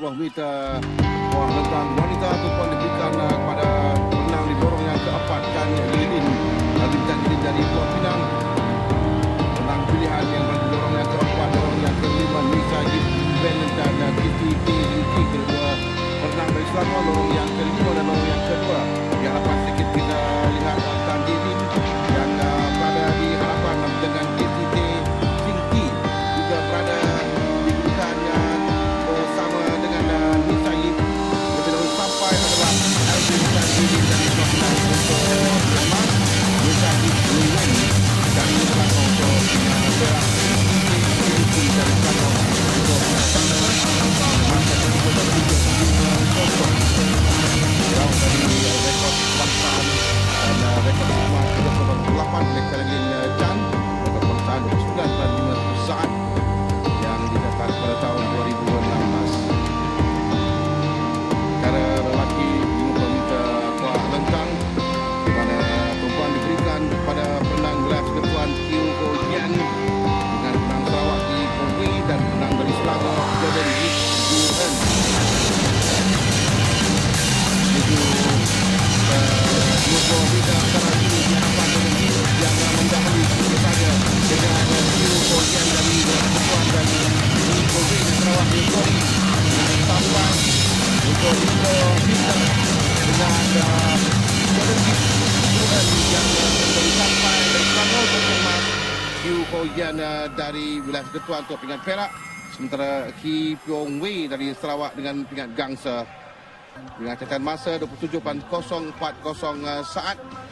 sebuah berita wah, tentang wanita tuan diberikan uh, kepada penang di lorong yang keempat kan Lilin bintang Lilin dari Puan Pinang penang pilihan yang di lorong yang keempat lorong yang kelima Yip Ben dan uh, T Rinki kedua penang dari Selangor lorong yang kelima Juan, sampai dari wilayah Ketuan untuk pingat Perak sementara Ki Pyong Wei dari Sarawak dengan pingat Gangsa. Dengan catatan masa 27.040 saat. oleh